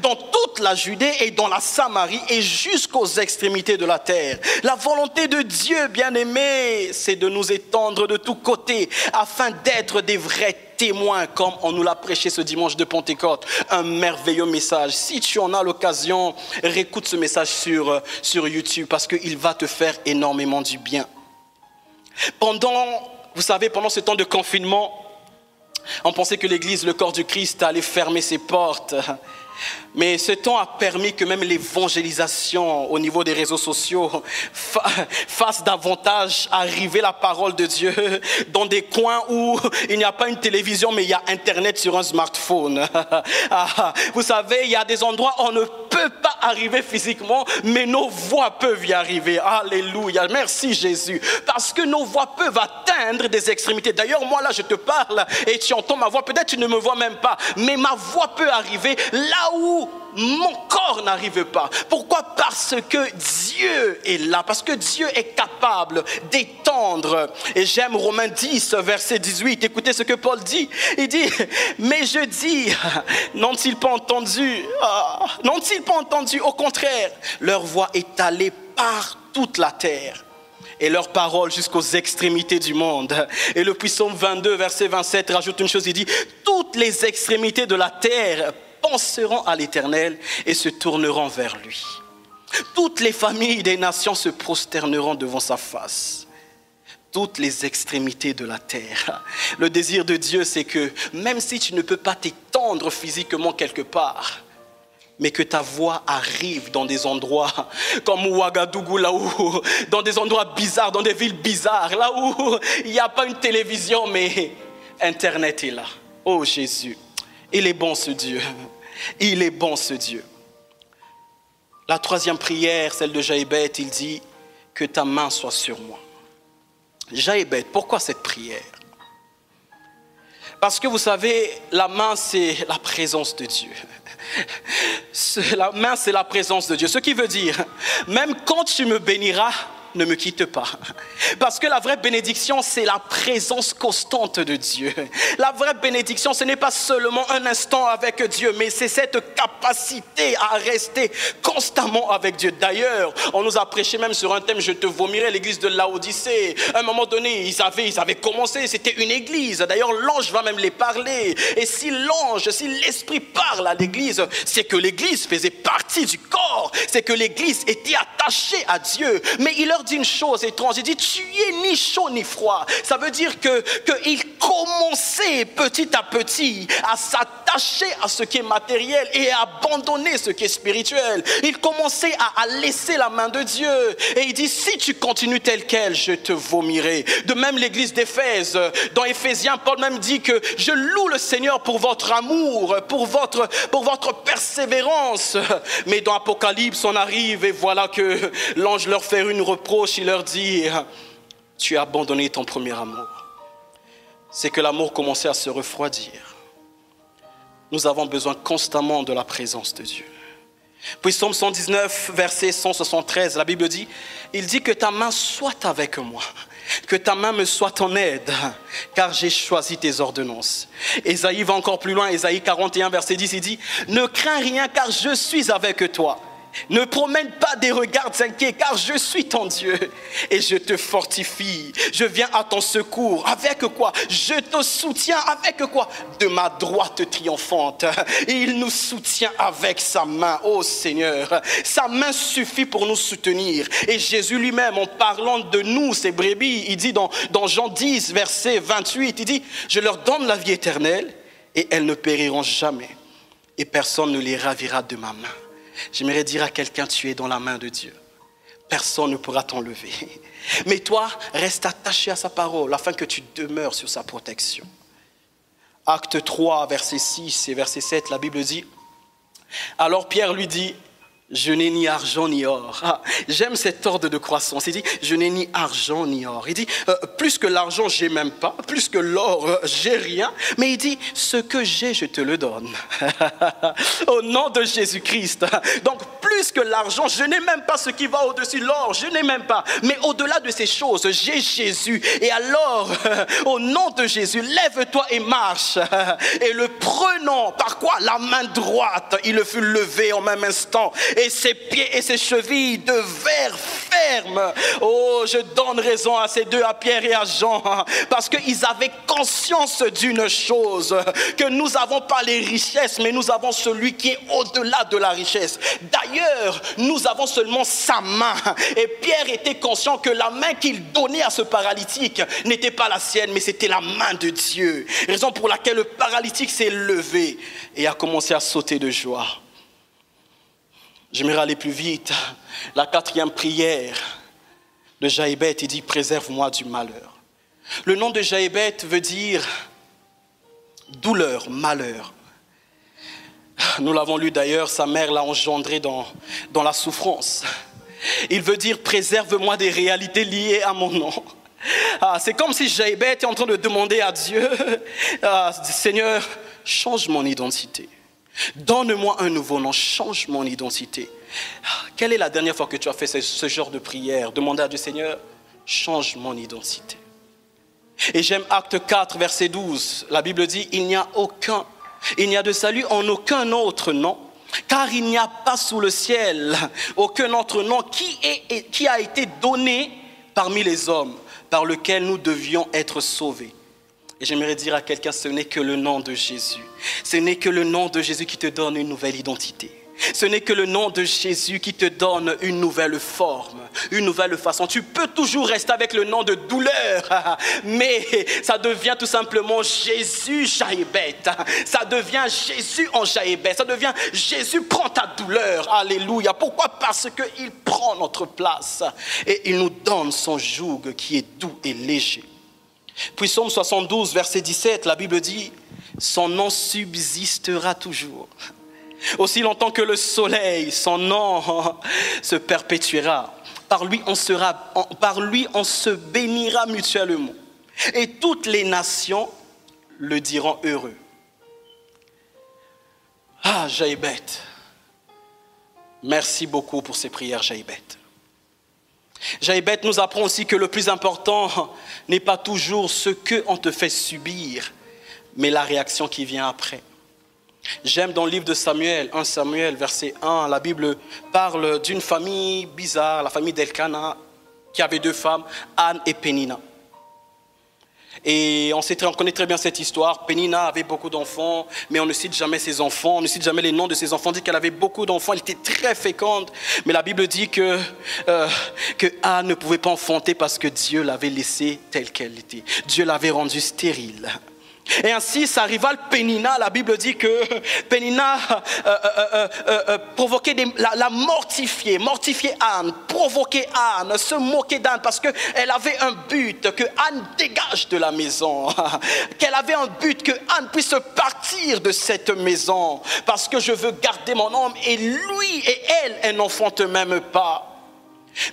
dans toute la Judée et dans la Samarie, et jusqu'aux extrémités de la terre. La volonté de Dieu, bien aimé, c'est de nous étendre de tous côtés, afin d'être des vrais témoin comme on nous l'a prêché ce dimanche de Pentecôte. Un merveilleux message. Si tu en as l'occasion, réécoute ce message sur, euh, sur YouTube parce qu'il va te faire énormément du bien. Pendant, vous savez, pendant ce temps de confinement, on pensait que l'Église, le corps du Christ, allait fermer ses portes. Mais ce temps a permis que même l'évangélisation au niveau des réseaux sociaux *laughs* fasse davantage arriver la parole de Dieu *laughs* dans des coins où *laughs* il n'y a pas une télévision mais il y a Internet sur un smartphone. Ah, vous savez, il y a des endroits où on ne peut pas arriver physiquement mais nos voix peuvent y arriver. Alléluia. Merci Jésus. Parce que nos voix peuvent atteindre des extrémités. D'ailleurs, moi là, je te parle et tu entends ma voix. Peut-être tu ne me vois même pas, mais ma voix peut arriver là où mon corps n'arrive pas. Pourquoi Parce que Dieu est là, parce que Dieu est capable d'étendre. Et j'aime Romains 10, verset 18. Écoutez ce que Paul dit. Il dit, mais je dis, *laughs* n'ont-ils pas entendu ah, N'ont-ils pas entendu Au contraire, leur voix est par toute la terre et leur parole jusqu'aux extrémités du monde. Et le puissant 22, verset 27, rajoute une chose, il dit, toutes les extrémités de la terre penseront à l'Éternel et se tourneront vers lui. Toutes les familles des nations se prosterneront devant sa face. Toutes les extrémités de la terre. Le désir de Dieu, c'est que même si tu ne peux pas t'étendre physiquement quelque part, mais que ta voix arrive dans des endroits comme Ouagadougou, là où, dans des endroits bizarres, dans des villes bizarres, là où il n'y a pas une télévision, mais Internet est là. Oh Jésus, il est bon ce Dieu. Il est bon ce Dieu. La troisième prière, celle de Jaébet, il dit que ta main soit sur moi. Jaébet, pourquoi cette prière? Parce que vous savez, la main, c'est la présence de Dieu. *laughs* La main, c'est la présence de Dieu. Ce qui veut dire, même quand tu me béniras, ne me quitte pas. Parce que la vraie bénédiction, c'est la présence constante de Dieu. La vraie bénédiction, ce n'est pas seulement un instant avec Dieu, mais c'est cette capacité à rester constamment avec Dieu. D'ailleurs, on nous a prêché même sur un thème, je te vomirai, l'église de Laodicée. À un moment donné, ils avaient, ils avaient commencé, c'était une église. D'ailleurs, l'ange va même les parler. Et si l'ange, si l'esprit parle à l'église, c'est que l'église faisait partie du corps. C'est que l'église était attachée à Dieu. Mais il leur dit une chose étrange. Il dit, tu es ni chaud ni froid. Ça veut dire que qu'il commençait petit à petit à s'attacher à ce qui est matériel et à abandonner ce qui est spirituel. Il commençait à, à laisser la main de Dieu. Et il dit, si tu continues tel quel, je te vomirai. De même, l'église d'Éphèse, dans Éphésiens, Paul même dit que je loue le Seigneur pour votre amour, pour votre, pour votre persévérance. Mais dans Apocalypse, on arrive et voilà que l'ange leur fait une reproche il leur dit, tu as abandonné ton premier amour. C'est que l'amour commençait à se refroidir. Nous avons besoin constamment de la présence de Dieu. Puis Somme 119, verset 173, la Bible dit, il dit que ta main soit avec moi, que ta main me soit en aide, car j'ai choisi tes ordonnances. Ésaïe va encore plus loin, Ésaïe 41, verset 10, il dit, ne crains rien, car je suis avec toi. Ne promène pas des regards inquiets, car je suis ton Dieu et je te fortifie. Je viens à ton secours. Avec quoi? Je te soutiens. Avec quoi? De ma droite triomphante. Il nous soutient avec sa main. Oh Seigneur, sa main suffit pour nous soutenir. Et Jésus lui-même, en parlant de nous, ces brebis, il dit dans, dans Jean 10, verset 28, il dit, je leur donne la vie éternelle et elles ne périront jamais. Et personne ne les ravira de ma main. J'aimerais dire à quelqu'un, tu es dans la main de Dieu. Personne ne pourra t'enlever. Mais toi, reste attaché à sa parole afin que tu demeures sur sa protection. Acte 3, verset 6 et verset 7, la Bible dit, alors Pierre lui dit, je n'ai ni argent ni or. Ah, j'aime cet ordre de croissance. Il dit, je n'ai ni argent ni or. Il dit, euh, plus que l'argent, j'ai même pas. Plus que l'or, euh, j'ai rien. Mais il dit, ce que j'ai, je te le donne. *laughs* Au nom de Jésus-Christ. Donc, plus que l'argent, je n'ai même pas ce qui va au-dessus de l'or. Je n'ai même pas. Mais au-delà de ces choses, j'ai Jésus. Et alors, *laughs* au nom de Jésus, lève-toi et marche. *laughs* Et le prenant, par quoi? La main droite, il le fut levé en même instant ses pieds et ses chevilles devinrent ferme. Oh, je donne raison à ces deux, à Pierre et à Jean, parce qu'ils avaient conscience d'une chose, que nous n'avons pas les richesses, mais nous avons celui qui est au-delà de la richesse. D'ailleurs, nous avons seulement sa main. Et Pierre était conscient que la main qu'il donnait à ce paralytique n'était pas la sienne, mais c'était la main de Dieu. Raison pour laquelle le paralytique s'est levé et a commencé à sauter de joie. J'aimerais aller plus vite. La quatrième prière de Jaïbet, il dit Préserve-moi du malheur. Le nom de Jaïbet veut dire douleur, malheur. Nous l'avons lu d'ailleurs, sa mère l'a engendré dans, la souffrance. Il veut dire Préserve-moi des réalités liées à mon nom. Ah, c'est comme si Jaïbet était en train de demander à Dieu ah, Seigneur, change mon identité. Donne-moi un nouveau nom, change mon identité. Quelle est la dernière fois que tu as fait ce, genre de prière? Demander à Dieu, Seigneur, change mon identité. Et j'aime Acte 4, verset 12. La Bible dit, il n'y a aucun, il n'y a de salut en aucun autre nom, car il n'y a pas sous le ciel aucun autre nom qui a été donné parmi les hommes par lequel nous devions être sauvés. Et j'aimerais dire à quelqu'un, ce n'est que le nom de Jésus. Ce n'est que le nom de Jésus qui te donne une nouvelle identité. Ce n'est que le nom de Jésus qui te donne une nouvelle forme, une nouvelle façon. Tu peux toujours rester avec le nom de douleur, *laughs* mais ça devient tout simplement Jésus Jaïbet. Ça devient Jésus en Jaïbet. Ça devient Jésus prend ta douleur. Alléluia. Pourquoi? Parce qu'il prend notre place et il nous donne son joug qui est doux et léger. Puis Psaume 72, verset 17, la Bible dit, son nom subsistera toujours. Aussi longtemps que le soleil, son nom *laughs* se perpétuera. Par lui, on sera, par lui, on se bénira mutuellement. Et toutes les nations le diront heureux. Ah, Jaïbet. Merci beaucoup pour ces prières, Jaïbet. Jaïbet nous apprend aussi que le plus important *laughs* n'est pas toujours ce qu'on te fait subir, mais la réaction qui vient après. J'aime dans le livre de Samuel, 1 Samuel, verset 1, la Bible parle d'une famille bizarre, la famille d'Elkana, qui avait deux femmes, Anne et Pénina. Et on, sait, on connaît très bien cette histoire. Pénina avait beaucoup d'enfants, mais on ne cite jamais ses enfants, on ne cite jamais les noms de ses enfants. On dit qu'elle avait beaucoup d'enfants, elle était très féconde. Mais la Bible dit que, euh, que Anne ne pouvait pas enfanter parce que Dieu l'avait laissée telle qu'elle était. Dieu l'avait rendue stérile. Et ainsi, sa rivale Pénina, la Bible dit que *laughs* Pénina euh, euh, euh, provoquait la, la, mortifier, mortifier Anne, provoquer Anne, se moquer d'Anne parce qu'elle avait un but, que Anne dégage de la maison, *laughs* qu'elle avait un but, que Anne puisse partir de cette maison parce que je veux garder mon homme et lui et elle, elle n'enfantent même pas.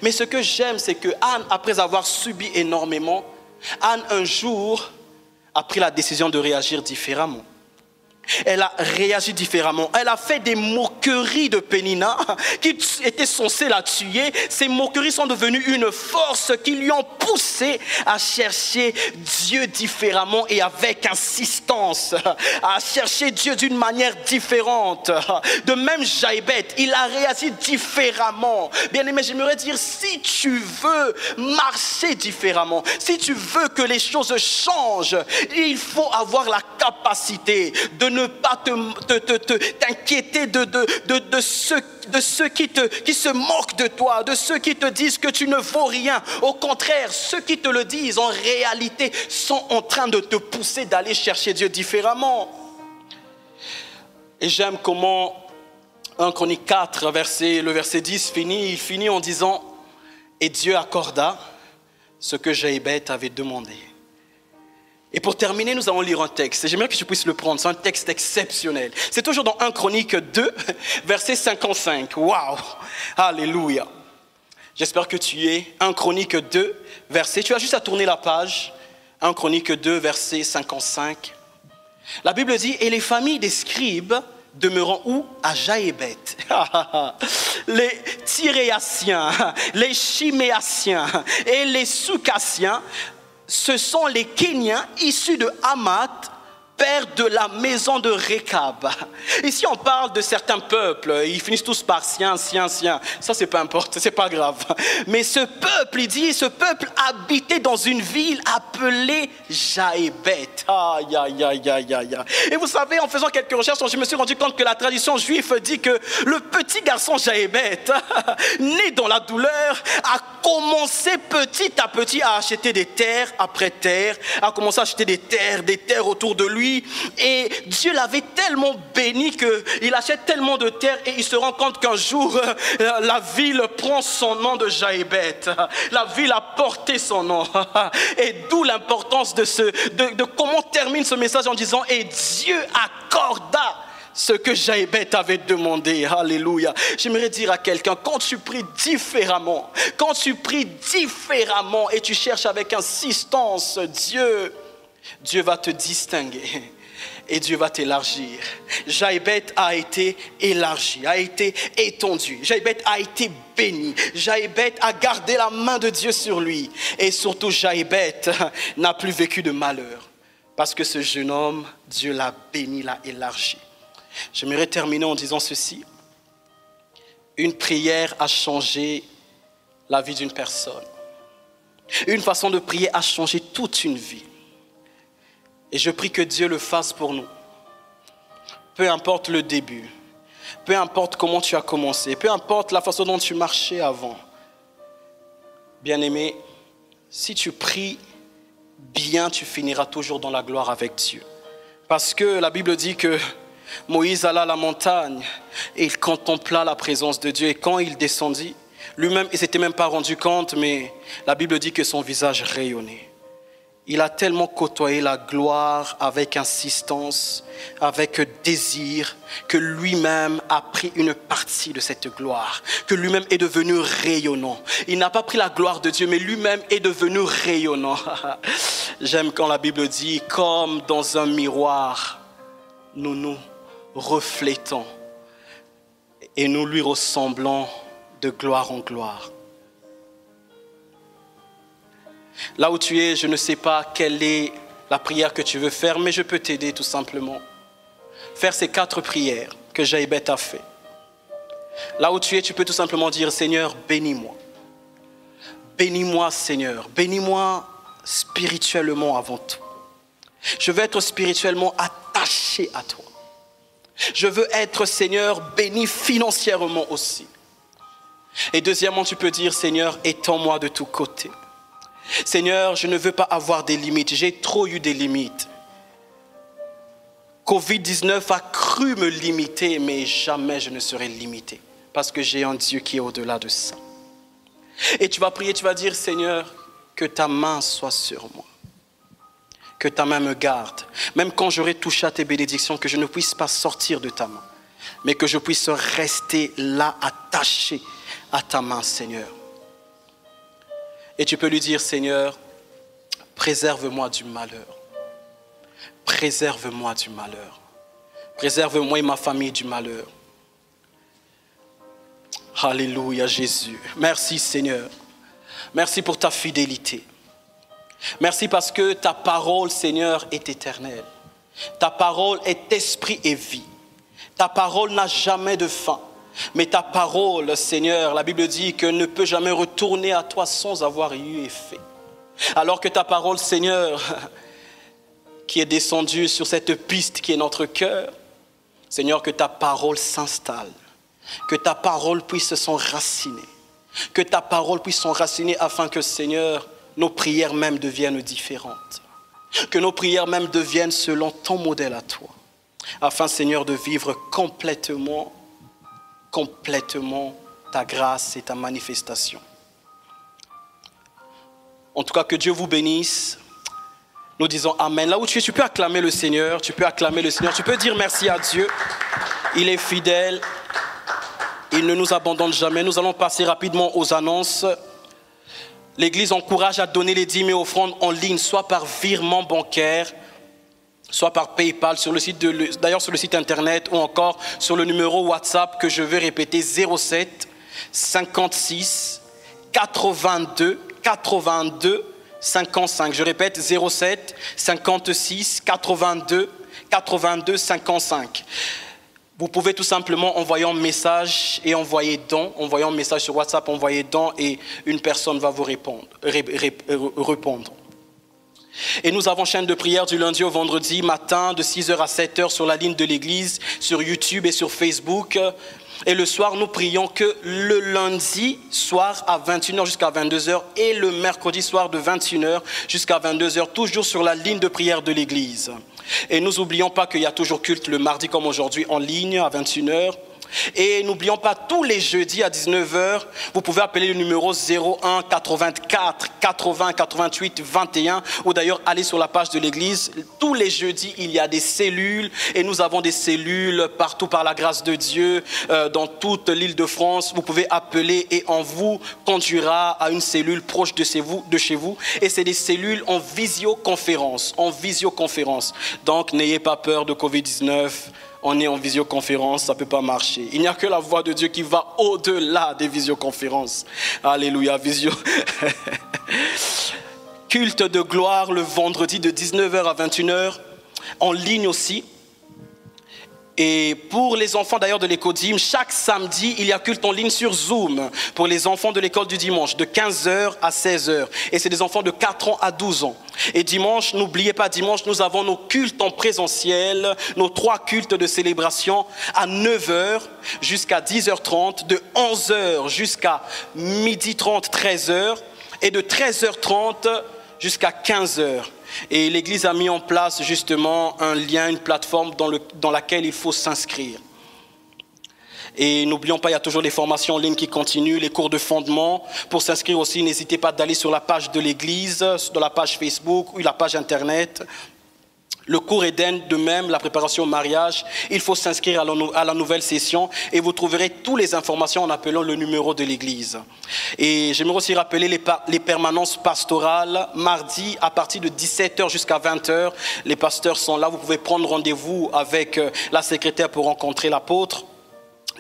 Mais ce que j'aime, c'est que Anne, après avoir subi énormément, Anne un jour a pris la décision de réagir différemment. Elle a réagi différemment. Elle a fait des moqueries de Pénina qui étaient censées la tuer. Ces moqueries sont devenues une force qui lui ont poussé à chercher Dieu différemment et avec insistance, à chercher Dieu d'une manière différente. De même, Jaïbet, il a réagi différemment. Bien aimé, j'aimerais dire, si tu veux marcher différemment, si tu veux que les choses changent, il faut avoir la capacité de ne pas t'inquiéter de, de, ceux, de ceux qui, te, se moquent de toi, de ceux qui te disent que tu ne vaux rien. Au contraire, ceux qui te le disent en réalité sont en train de te pousser d'aller chercher Dieu différemment. Et j'aime comment 1 Chronique 4, verset, le verset 10 finit, il finit en disant, et Dieu accorda ce que Jaïbet avait demandé. Et pour terminer, nous allons lire un texte. J'aimerais que tu puisses le prendre. C'est un texte exceptionnel. C'est toujours dans 1 Chronique 2, *laughs* verset 55. Waouh! Alléluia! J'espère que tu es 1 Chronique 2, verset. Tu as juste à tourner la page. 1 Chronique 2, verset 55. La Bible dit Et les familles des scribes demeurant où? À Jaébet. *laughs* les Tyréaciens, les Chiméaciens et les Soucassiens ce sont les Kenyans issus de Hamath, père de la maison de Rekab. Ici, on parle de certains peuples. Ils finissent tous par sien, sien, sien. Ça, c'est pas important, c'est pas grave. Mais ce peuple, il dit, ce peuple habitait dans une ville appelée Jaébet. Aïe, aïe, aïe, aïe, aïe. Et vous savez, en faisant quelques recherches, je me suis rendu compte que la tradition juive dit que le petit garçon Jaébet, *laughs* né dans la douleur, a commencé petit à petit à acheter des terres après terre, a commencé à acheter des terres, des terres autour de lui et Dieu l'avait tellement béni qu'il achète tellement de terre et il se rend compte qu'un jour, euh, la ville prend son nom de Jaébet. La ville a porté son nom. *laughs* Et d'où l'importance de, ce, de, de comment termine ce message en disant, et Dieu accorda ce que Jaébet avait demandé. Alléluia. J'aimerais dire à quelqu'un, quand tu pries différemment, quand tu pries différemment et tu cherches avec insistance Dieu, Dieu va te distinguer et Dieu va t'élargir. Jaïbet a été élargi, a été étendu. Jaïbet a été béni. Jaïbet a gardé la main de Dieu sur lui. Et surtout, Jaïbet n'a plus vécu de malheur. Parce que ce jeune homme, Dieu l'a béni, l'a élargi. J'aimerais terminer en disant ceci. Une prière a changé la vie d'une personne. Une façon de prier a changé toute une vie. Et je prie que Dieu le fasse pour nous. Peu importe le début, peu importe comment tu as commencé, peu importe la façon dont tu marchais avant. Bien-aimé, si tu pries bien, tu finiras toujours dans la gloire avec Dieu. Parce que la Bible dit que Moïse alla à la montagne et il contempla la présence de Dieu. Et quand il descendit, lui-même, il s'était même pas rendu compte, mais la Bible dit que son visage rayonnait. Il a tellement côtoyé la gloire avec insistance, avec désir, que lui-même a pris une partie de cette gloire, que lui-même est devenu rayonnant. Il n'a pas pris la gloire de Dieu, mais lui-même est devenu rayonnant. *laughs* J'aime quand la Bible dit, comme dans un miroir, nous nous reflétons et nous lui ressemblons de gloire en gloire. Là où tu es, je ne sais pas quelle est la prière que tu veux faire, mais je peux t'aider tout simplement. Faire ces quatre prières que Jaïbet a fait. Là où tu es, tu peux tout simplement dire, Seigneur, bénis-moi. Bénis-moi, Seigneur. Bénis-moi spirituellement avant tout. Je veux être spirituellement attaché à toi. Je veux être, Seigneur, béni financièrement aussi. Et deuxièmement, tu peux dire, Seigneur, étends-moi de tous côtés. Seigneur, je ne veux pas avoir des limites. J'ai trop eu des limites. Covid-19 a cru me limiter, mais jamais je ne serai limité. Parce que j'ai un Dieu qui est au-delà de ça. Et tu vas prier, tu vas dire, Seigneur, que ta main soit sur moi. Que ta main me garde. Même quand j'aurai touché à tes bénédictions, que je ne puisse pas sortir de ta main. Mais que je puisse rester là, attaché à ta main, Seigneur. Et tu peux lui dire, Seigneur, préserve-moi du malheur. Préserve-moi du malheur. Préserve-moi et ma famille du malheur. Alléluia Jésus. Merci Seigneur. Merci pour ta fidélité. Merci parce que ta parole, Seigneur, est éternelle. Ta parole est esprit et vie. Ta parole n'a jamais de fin. Mais ta parole, Seigneur, la Bible dit que ne peut jamais retourner à toi sans avoir eu effet. Alors que ta parole, Seigneur, *laughs* qui est descendue sur cette piste qui est notre cœur, Seigneur, que ta parole s'installe, que ta parole puisse s'enraciner, que ta parole puisse s'enraciner afin que, Seigneur, nos prières même deviennent différentes, que nos prières même deviennent selon ton modèle à toi, afin, Seigneur, de vivre complètement complètement ta grâce et ta manifestation. En tout cas, que Dieu vous bénisse. Nous disons Amen. Là où tu es, tu peux acclamer le Seigneur, tu peux acclamer le Seigneur, tu peux dire merci à Dieu. Il est fidèle, il ne nous abandonne jamais. Nous allons passer rapidement aux annonces. L'Église encourage à donner les dîmes et offrandes en ligne, soit par virement bancaire, soit par PayPal, sur le site d'ailleurs sur le site internet ou encore sur le numéro WhatsApp que je vais répéter 07 56 82 82 55. Je répète 07 56 82 82 55. Vous pouvez tout simplement envoyer un message et envoyer don, envoyer un message sur WhatsApp, envoyer don et une personne va vous répondre. répondre. Et nous avons chaîne de prière du lundi au vendredi matin de 6h à 7h sur la ligne de l'église, sur YouTube et sur Facebook. Et le soir, nous prions que le lundi soir à 21h jusqu'à 22h et le mercredi soir de 21h jusqu'à 22h, toujours sur la ligne de prière de l'église. Et nous n'oublions pas qu'il y a toujours culte le mardi comme aujourd'hui en ligne à 21h. Et n'oublions pas, tous les jeudis à 19h, vous pouvez appeler le numéro 01 84 80 88 21 ou d'ailleurs aller sur la page de l'église. Tous les jeudis, il y a des cellules et nous avons des cellules partout par la grâce de Dieu euh, dans toute l'île de France. Vous pouvez appeler et on vous conduira à une cellule proche de chez vous. De chez vous. Et c'est des cellules en visioconférence. En visioconférence. Donc n'ayez pas peur de Covid-19 on est en visioconférence, ça ne peut pas marcher. Il n'y a que la voix de Dieu qui va au-delà des visioconférences. Alléluia, visio. *laughs* Culte de gloire le vendredi de 19h à 21h, en ligne aussi. Et pour les enfants d'ailleurs de l'école chaque samedi, il y a culte en ligne sur Zoom pour les enfants de l'école du dimanche, de 15h à 16h. Et c'est des enfants de 4 ans à 12 ans. Et dimanche, n'oubliez pas, dimanche, nous avons nos cultes en présentiel, nos trois cultes de célébration à 9h jusqu'à 10h30, de 11h jusqu'à midi 30, 13h, et de 13h30 jusqu'à 15h. Et l'Église a mis en place justement un lien, une plateforme dans, le, dans laquelle il faut s'inscrire. Et n'oublions pas, il y a toujours les formations en ligne qui continuent, les cours de fondement. Pour s'inscrire aussi, n'hésitez pas d'aller sur la page de l'Église, sur la page Facebook ou la page Internet. Le cours Eden, de même, la préparation au mariage, il faut s'inscrire à, la nouvelle session et vous trouverez toutes les informations en appelant le numéro de l'église. Et j'aimerais aussi rappeler les, les, permanences pastorales. Mardi, à partir de 17h jusqu'à 20h, les pasteurs sont là. Vous pouvez prendre rendez-vous avec euh, la secrétaire pour rencontrer l'apôtre.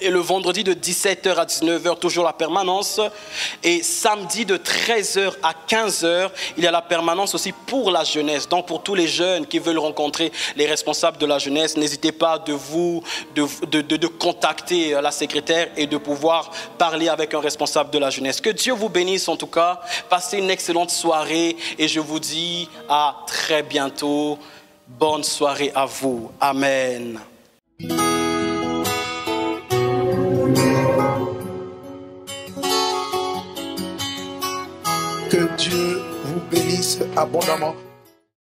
Et le vendredi de 17h à 19h, toujours la permanence. Et samedi de 13h à 15h, il y a la permanence aussi pour la jeunesse. Donc pour tous les jeunes qui veulent rencontrer les responsables de la jeunesse, n'hésitez pas de vous, contacter la secrétaire et de pouvoir parler avec un responsable de la jeunesse. Que Dieu vous bénisse en tout cas. Passez une excellente soirée et je vous dis à très bientôt. Bonne soirée à vous. Amen. Dieu vous bénisse abondamment.